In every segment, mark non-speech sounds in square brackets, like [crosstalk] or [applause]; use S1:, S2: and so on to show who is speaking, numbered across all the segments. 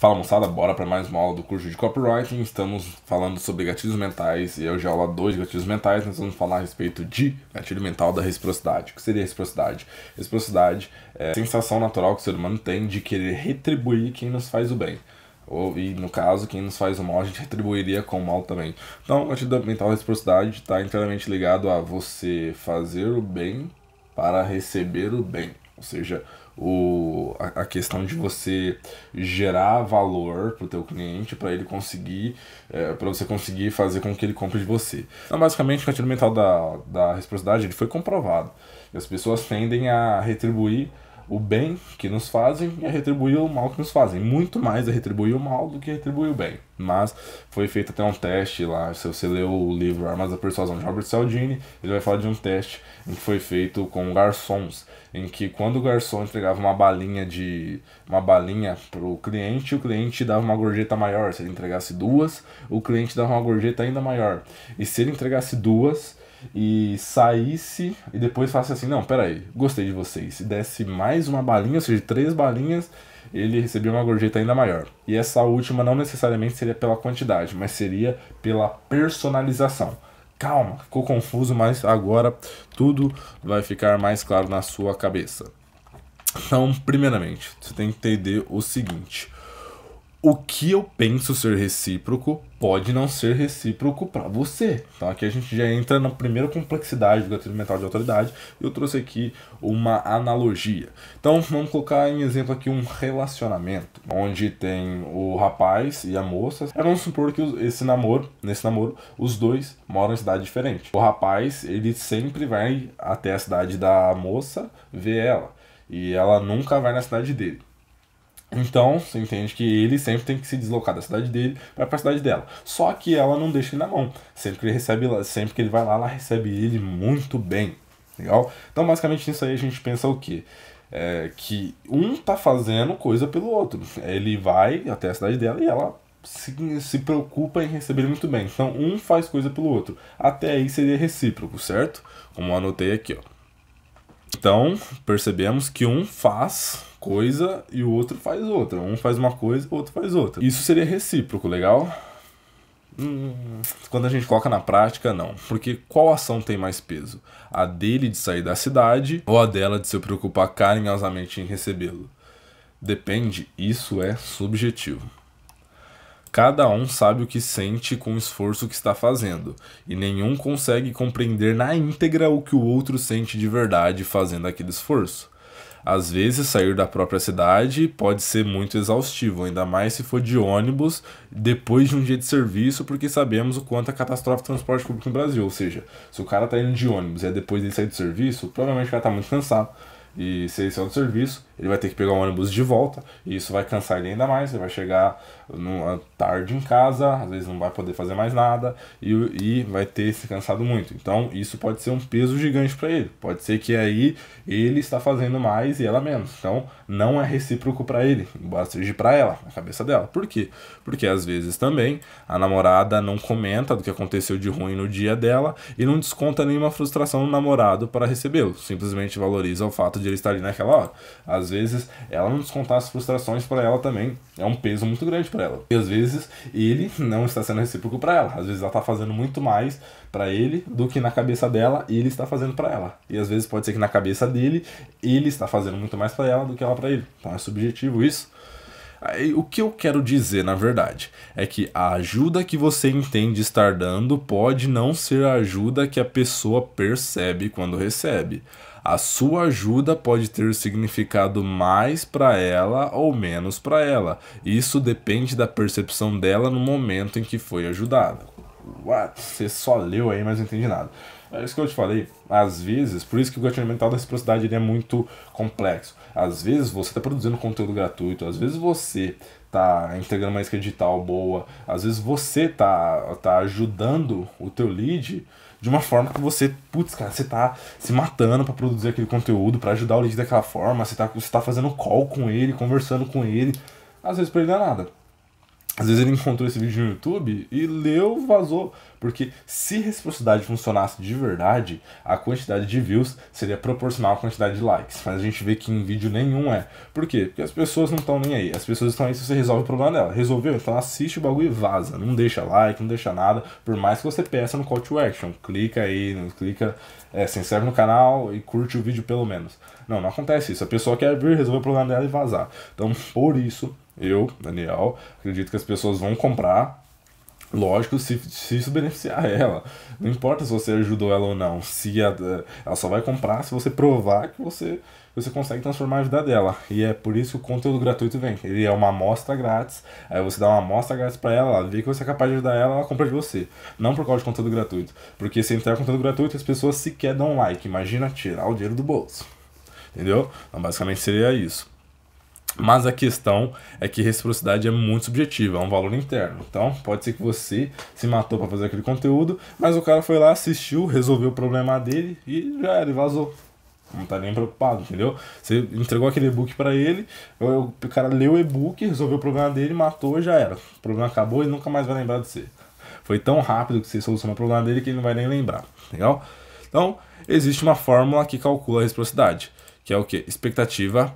S1: Fala moçada, bora para mais uma aula do curso de Copywriting. Estamos falando sobre gatilhos mentais e hoje é aula 2 de gatilhos mentais. Nós vamos falar a respeito de gatilho mental da reciprocidade. O que seria reciprocidade? Reciprocidade é a sensação natural que o ser humano tem de querer retribuir quem nos faz o bem. Ou, e no caso, quem nos faz o mal, a gente retribuiria com o mal também. Então, o gatilho mental da reciprocidade está inteiramente ligado a você fazer o bem para receber o bem. Ou seja, o, a, questão de você gerar valor para o teu cliente para ele conseguir, é, para você conseguir fazer com que ele compre de você. Então, basicamente, o gatilho mental da, da reciprocidade ele foi comprovado. E as pessoas tendem a retribuir o bem que nos fazem e a retribuir o mal que nos fazem. Muito mais a retribuir o mal do que retribuir o bem. Mas foi feito até um teste lá. Se você ler o livro Armas da Persuasão de Robert Cialdini, ele vai falar de um teste em que foi feito com garçons, em que quando o garçom entregava uma balinha de uma balinha para o cliente, o cliente dava uma gorjeta maior. Se ele entregasse duas, o cliente dava uma gorjeta ainda maior. E se ele entregasse duas, e saísse e depois falasse assim, não, peraí, gostei de vocês, e desse mais uma balinha, ou seja, três balinhas, ele recebia uma gorjeta ainda maior. E essa última não necessariamente seria pela quantidade, mas seria pela personalização. Calma, ficou confuso, mas agora tudo vai ficar mais claro na sua cabeça. Então, primeiramente, você tem que entender o seguinte: o que eu penso ser recíproco pode não ser recíproco para você. Então aqui a gente já entra na primeira complexidade do gatilho mental de autoridade eu trouxe aqui uma analogia. Então vamos colocar em exemplo aqui um relacionamento onde tem o rapaz e a moça. É, vamos supor que esse namoro, nesse namoro, os dois moram em cidade diferente. O rapaz, ele sempre vai até a cidade da moça ver ela e ela nunca vai na cidade dele. Então, você entende que ele sempre tem que se deslocar da cidade dele para a cidade dela. Só que ela não deixa ele na mão. Sempre que ele recebe, sempre que ele vai lá, ela recebe ele muito bem. Legal? Então, basicamente, nisso aí a gente pensa o quê? É, que um tá fazendo coisa pelo outro. Ele vai até a cidade dela e ela se, se preocupa em receber muito bem. Então, um faz coisa pelo outro. Até aí seria recíproco, certo? Como anotei aqui, ó. Então, percebemos que um faz coisa e o outro faz outra. Um faz uma coisa, o outro faz outra. Isso seria recíproco, legal? Hum, quando a gente coloca na prática, não. Porque qual ação tem mais peso? A dele de sair da cidade ou a dela de se preocupar carinhosamente em recebê-lo? Depende, isso é subjetivo. Cada um sabe o que sente com o esforço que está fazendo, e nenhum consegue compreender na íntegra o que o outro sente de verdade fazendo aquele esforço. Às vezes, sair da própria cidade pode ser muito exaustivo, ainda mais se for de ônibus depois de um dia de serviço, porque sabemos o quanto é catastrófico transporte público no Brasil. Ou seja, se o cara está indo de ônibus e é depois de sair do serviço, provavelmente o cara está muito cansado. E se ele saiu do serviço, ele vai ter que pegar o ônibus de volta, e isso vai cansar ele ainda mais. Ele vai chegar numa tarde em casa, às vezes não vai poder fazer mais nada, e, e vai ter se cansado muito. Então, isso pode ser um peso gigante para ele. Pode ser que aí ele está fazendo mais e ela menos. Então, não é recíproco para ele, embora seja para ela, na cabeça dela. Por quê? Porque às vezes também a namorada não comenta do que aconteceu de ruim no dia dela e não desconta nenhuma frustração no namorado para recebê-lo. Simplesmente valoriza o fato de ele estar ali naquela hora. Às vezes ela não descontar as frustrações para ela também é um peso muito grande para ela. E às vezes ele não está sendo recíproco para ela. Às vezes ela está fazendo muito mais para ele do que na cabeça dela ele está fazendo para ela. E às vezes pode ser que na cabeça dele ele está fazendo muito mais para ela do que ela para ele. Então é subjetivo isso. O que eu quero dizer, na verdade, é que a ajuda que você entende estar dando pode não ser a ajuda que a pessoa percebe quando recebe. A sua ajuda pode ter significado mais para ela ou menos para ela. Isso depende da percepção dela no momento em que foi ajudada. What? Você só leu aí, mas não entendi nada. É isso que eu te falei. Às vezes, por isso que o gatilho mental da reciprocidade ele é muito complexo. Às vezes você está produzindo conteúdo gratuito, às vezes você está entregando uma isca digital boa, às vezes você está tá ajudando o teu lead de uma forma que você, putz, cara, você tá se matando para produzir aquele conteúdo, para ajudar o lead daquela forma, você tá, você tá fazendo call com ele, conversando com ele. Às vezes pra ele não é nada. Às vezes ele encontrou esse vídeo no YouTube e leu, vazou. Porque se reciprocidade funcionasse de verdade, a quantidade de views seria proporcional à quantidade de likes. Mas a gente vê que em vídeo nenhum é. Por quê? Porque as pessoas não estão nem aí. As pessoas estão aí se você resolve o problema dela. Resolveu? Então assiste o bagulho e vaza. Não deixa like, não deixa nada. Por mais que você peça no call to action. Clica aí, clica, é, se inscreve no canal e curte o vídeo pelo menos. Não, não acontece isso. A pessoa quer vir, resolver o problema dela e vazar. Então, por isso, eu, Daniel, acredito que as pessoas vão comprar. Lógico, se, se isso beneficiar ela. Não importa se você ajudou ela ou não. Se a, ela só vai comprar se você provar que você, você consegue transformar a vida dela. E é por isso que o conteúdo gratuito vem. Ele é uma amostra grátis. Aí você dá uma amostra grátis para ela, ela vê que você é capaz de ajudar ela, ela compra de você. Não por causa de conteúdo gratuito. Porque se entrar conteúdo gratuito, as pessoas sequer dão like. Imagina tirar o dinheiro do bolso. Entendeu? Então basicamente seria isso. Mas a questão é que reciprocidade é muito subjetiva, é um valor interno. Então, pode ser que você se matou para fazer aquele conteúdo, mas o cara foi lá, assistiu, resolveu o problema dele e já era, vazou. Não tá nem preocupado, entendeu? Você entregou aquele e-book para ele, o cara leu o e-book, resolveu o problema dele, matou e já era. O problema acabou e nunca mais vai lembrar de você. Foi tão rápido que você solucionou o problema dele que ele não vai nem lembrar, legal? Então, existe uma fórmula que calcula a reciprocidade, que é o que? Expectativa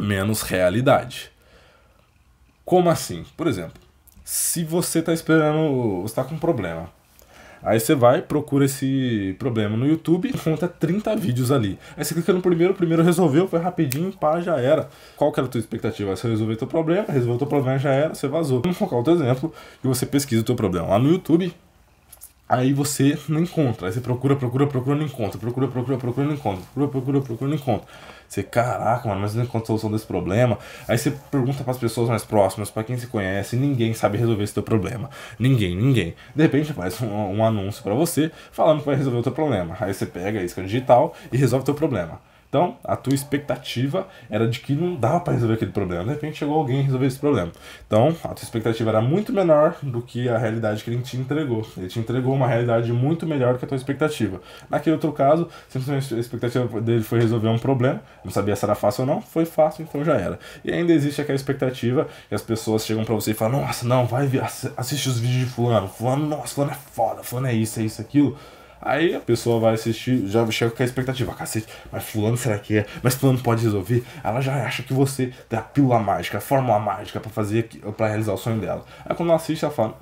S1: menos realidade. Como assim? Por exemplo, se você está esperando, está com um problema. Aí você vai, procura esse problema no YouTube, encontra 30 vídeos ali. Aí você clica no primeiro, o primeiro resolveu, foi rapidinho, pá, já era. Qual que era a tua expectativa? Você resolver teu problema, resolveu teu problema, já era, você vazou. Vamos focar outro exemplo, que você pesquisa o teu problema. Lá no YouTube, Aí você não encontra. Aí você procura, procura, procura, não encontra. Procura, procura, procura, não encontra. Procura, procura, procura, não encontra. Você, caraca, mano, mas não encontra solução desse problema. Aí você pergunta para as pessoas mais próximas, para quem se conhece, ninguém sabe resolver esse teu problema. Ninguém, ninguém. De repente faz um, um anúncio para você falando que vai resolver o teu problema. Aí você pega a isca digital e resolve o teu problema. Então, a tua expectativa era de que não dava para resolver aquele problema. De repente chegou alguém e resolveu esse problema. Então, a tua expectativa era muito menor do que a realidade que ele te entregou. Ele te entregou uma realidade muito melhor que a tua expectativa. Naquele outro caso, simplesmente a expectativa dele foi resolver um problema, não sabia se era fácil ou não, foi fácil, então já era. E ainda existe aquela expectativa que as pessoas chegam para você e falam: Nossa, não, vai ver, assiste os vídeos de Fulano. Fulano, nossa, Fulano é foda, Fulano é isso, é isso, aquilo. Aí a pessoa vai assistir, já chega com a expectativa, cacete, mas fulano será que é? Mas fulano pode resolver? Ela já acha que você tem a pílula mágica, a fórmula mágica para fazer, para realizar o sonho dela. Aí quando ela assiste, ela fala,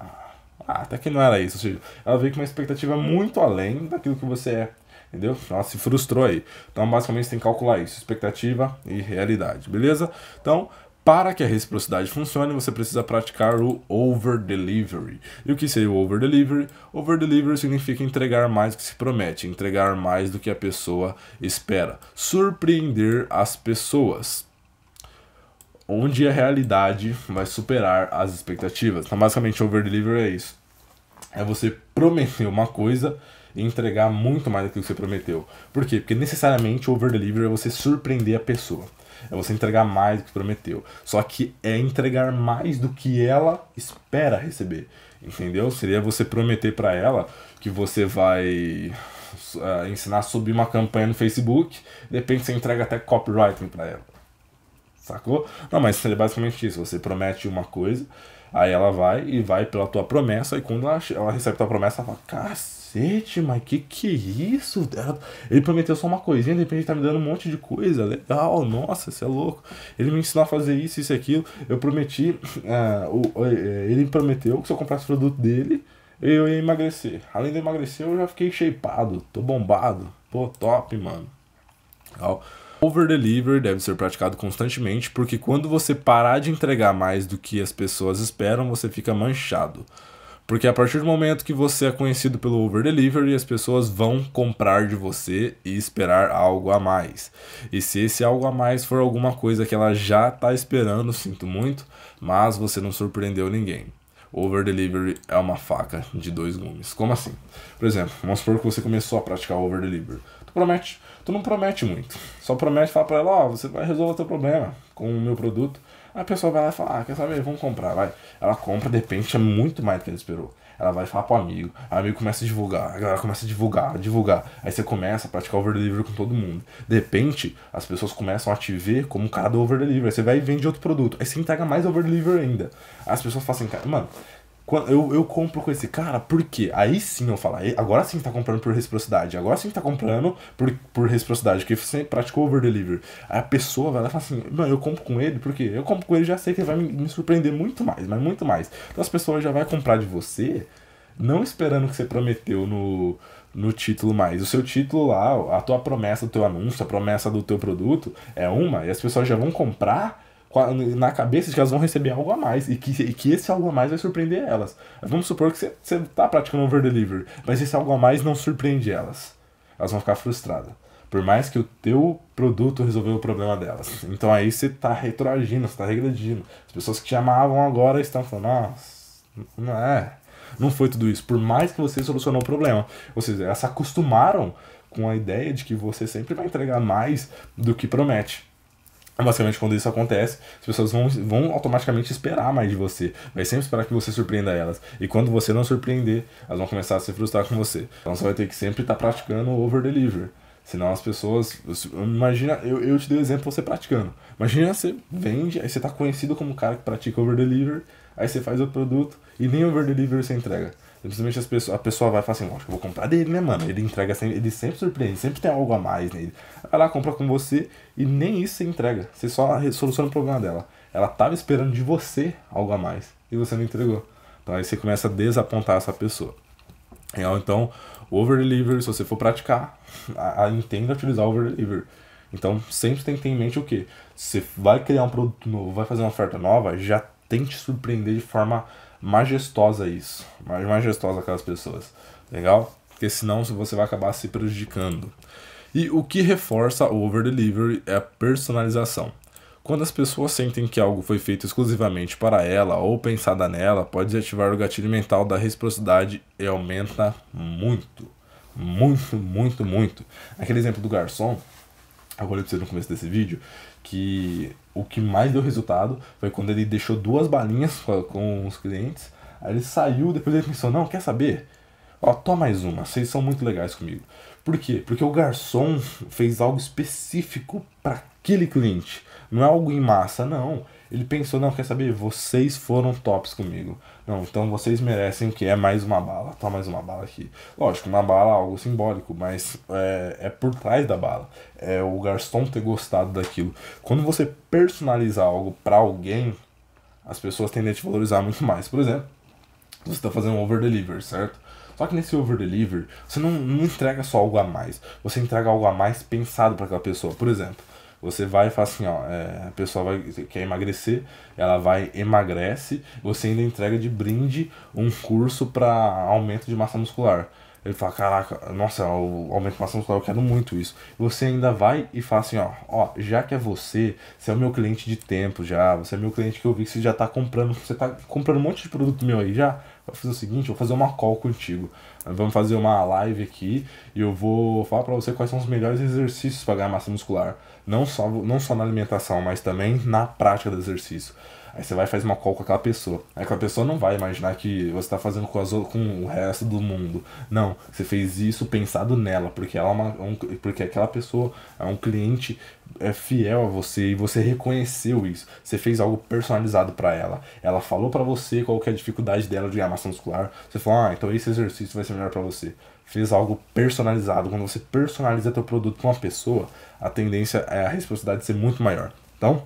S1: ah, até que não era isso. Ou seja, ela veio com uma expectativa muito além daquilo que você é. Entendeu? Ela se frustrou aí. Então, basicamente, você tem que calcular isso: expectativa e realidade, beleza? Então, para que a reciprocidade funcione, você precisa praticar o over-delivery. E o que seria o over-delivery? Over-delivery significa entregar mais do que se promete, entregar mais do que a pessoa espera, surpreender as pessoas. Onde a realidade vai superar as expectativas. Então, basicamente, over-delivery é isso. É você prometer uma coisa e entregar muito mais do que você prometeu. Por quê? Porque necessariamente over-delivery é você surpreender a pessoa. É você entregar mais do que prometeu. Só que é entregar mais do que ela espera receber. Entendeu? Seria você prometer para ela que você vai uh, ensinar a subir uma campanha no Facebook, de repente você entrega até copywriting para ela. Sacou? Não, mas seria basicamente isso. Você promete uma coisa, aí ela vai e vai pela tua promessa, e quando ela, ela recebe a tua promessa, ela fala, cacete, mas que que é isso? Ele prometeu só uma coisinha, de repente tá me dando um monte de coisa, legal, nossa, você é louco. Ele me ensinou a fazer isso, isso e aquilo. Eu prometi, uh, [laughs] o, ele prometeu que se eu comprasse o produto dele, eu ia emagrecer. Além de emagrecer, eu já fiquei shapeado, tô bombado. Pô, top, mano. Legal. Over-deliver deve ser praticado constantemente, porque quando você parar de entregar mais do que as pessoas esperam, você fica manchado. Porque a partir do momento que você é conhecido pelo over delivery, as pessoas vão comprar de você e esperar algo a mais. E se esse algo a mais for alguma coisa que ela já está esperando, sinto muito, mas você não surpreendeu ninguém. Over delivery é uma faca de dois gumes. Como assim? Por exemplo, vamos supor que você começou a praticar over delivery. Tu promete, tu não promete muito. Só promete falar para ela, ó, oh, você vai resolver o teu problema com o meu produto a pessoa vai lá e fala, ah, quer saber, vamos comprar, vai. Ela compra, de repente, é muito mais do que ela esperou. ela vai falar pro amigo, o amigo começa a divulgar, a galera começa a divulgar, divulgar. Aí você começa a praticar over delivery com todo mundo. De repente, as pessoas começam a te ver como um cara do over delivery. Aí você vai e vende outro produto. Aí você entrega mais over delivery ainda. Aí as pessoas falam assim, cara, mano, eu, eu compro com esse cara, por quê? Aí sim eu falo, agora sim tá comprando por reciprocidade, agora sim tá comprando por, por reciprocidade, porque você praticou over delivery. Aí a pessoa vai lá e fala assim, mano, eu compro com ele, por quê? Eu compro com ele já sei que ele vai me, me surpreender muito mais, mas muito mais. Então as pessoas já vão comprar de você, não esperando o que você prometeu no, no título mais. O seu título lá, a tua promessa do teu anúncio, a promessa do teu produto é uma, e as pessoas já vão comprar na cabeça de que elas vão receber algo a mais e que, e que esse algo a mais vai surpreender elas. Vamos supor que você, você tá praticando over delivery, mas esse algo a mais não surpreende elas. Elas vão ficar frustradas. Por mais que o teu produto resolveu o problema delas. Então aí você tá retroagindo, você tá regredindo. As pessoas que te amavam agora estão falando, nossa, não é. Não foi tudo isso. Por mais que você solucionou o problema. Ou seja, elas se acostumaram com a ideia de que você sempre vai entregar mais do que promete. Basicamente, quando isso acontece, as pessoas vão, vão automaticamente esperar mais de você. Vai sempre esperar que você surpreenda elas. E quando você não surpreender, elas vão começar a se frustrar com você. Então você vai ter que sempre estar tá praticando o over-deliver. Senão as pessoas. Imagina, eu, eu te dei o exemplo você praticando. Imagina você vende, aí você tá conhecido como um cara que pratica over-deliver, aí você faz o produto e nem over-deliver você entrega. Simplesmente as pessoas, a pessoa vai falar assim, acho que eu vou comprar dele, né, mano? Ele entrega sempre, ele sempre surpreende, sempre tem algo a mais nele. Vai lá, compra com você e nem isso você entrega. Você só soluciona o problema dela. Ela tava esperando de você algo a mais e você não entregou. Então aí você começa a desapontar essa pessoa. Então, o over delivery, se você for praticar, a, a, entenda utilizar o over delivery. Então, sempre tem que ter em mente o que? Você vai criar um produto novo, vai fazer uma oferta nova, já tente surpreender de forma majestosa isso. Mais majestosa aquelas pessoas. Legal? Porque senão você vai acabar se prejudicando. E o que reforça o over delivery é a personalização. Quando as pessoas sentem que algo foi feito exclusivamente para ela ou pensada nela, pode ativar o gatilho mental da reciprocidade e aumenta muito. Muito, muito, muito. Aquele exemplo do garçom, eu falei pra você no começo desse vídeo, que o que mais deu resultado foi quando ele deixou duas balinhas com os clientes. Aí ele saiu, depois ele pensou, não, quer saber? Ó, toma mais uma, vocês são muito legais comigo. Por quê? Porque o garçom fez algo específico para aquele cliente. Não é algo em massa, não. Ele pensou, não, quer saber? Vocês foram tops comigo. Não, então vocês merecem o que? É mais uma bala. Toma mais uma bala aqui. Lógico, uma bala é algo simbólico, mas é, é por trás da bala. É o garçom ter gostado daquilo. Quando você personalizar algo para alguém, as pessoas tendem a te valorizar muito mais. Por exemplo, você está fazendo um over delivery, certo? Só que nesse over delivery, você não, não entrega só algo a mais. Você entrega algo a mais pensado para aquela pessoa. Por exemplo, você vai e fala assim, ó, é, a pessoa vai, quer emagrecer, ela vai, emagrece, você ainda entrega de brinde um curso para aumento de massa muscular. Ele fala, caraca, nossa, o aumento de massa muscular, eu quero muito isso. Você ainda vai e fala assim, ó, ó, já que é você, você é o meu cliente de tempo já, você é meu cliente que eu vi que você já tá comprando, você tá comprando um monte de produto meu aí já, vou fazer o seguinte, vou fazer uma call contigo. Vamos fazer uma live aqui e eu vou falar para você quais são os melhores exercícios para ganhar massa muscular. Não só, não só na alimentação, mas também na prática do exercício. Aí você vai e faz uma call com aquela pessoa. Aí aquela pessoa não vai imaginar que você está fazendo com, as, com o resto do mundo. Não, você fez isso pensado nela, porque ela é uma, um, porque aquela pessoa é um cliente é fiel a você e você reconheceu isso. Você fez algo personalizado para ela. Ela falou para você qual que é a dificuldade dela de ganhar massa muscular. Você falou, ah, então esse exercício vai ser melhor para você. Fez algo personalizado. Quando você personaliza teu produto com uma pessoa, a tendência é a reciprocidade ser muito maior. Então,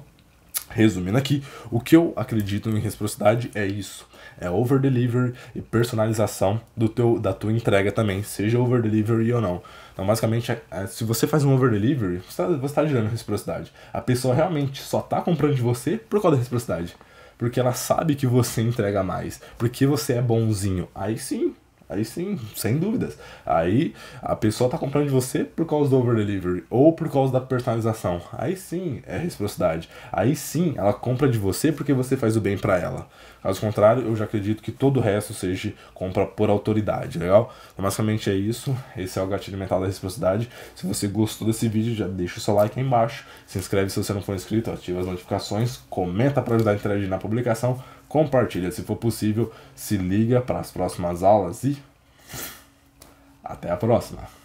S1: Resumindo aqui, o que eu acredito em reciprocidade é isso. É over delivery e personalização do teu, da tua entrega também, seja over delivery ou não. Então, basicamente, é, é, se você faz um over delivery, você está tá gerando reciprocidade. A pessoa realmente só está comprando de você por causa da reciprocidade. Porque ela sabe que você entrega mais. Porque você é bonzinho. Aí sim, Aí sim, sem dúvidas. Aí a pessoa tá comprando de você por causa do over delivery ou por causa da personalização. Aí sim é reciprocidade. Aí sim ela compra de você porque você faz o bem para ela. Caso contrário, eu já acredito que todo o resto seja compra por autoridade, legal? Então, basicamente é isso. Esse é o gatilho mental da reciprocidade. Se você gostou desse vídeo, já deixa o seu like aí embaixo. Se inscreve se você não for inscrito, ativa as notificações, comenta para ajudar a interagir na publicação compartilha se for possível, se liga para as próximas aulas e até a próxima!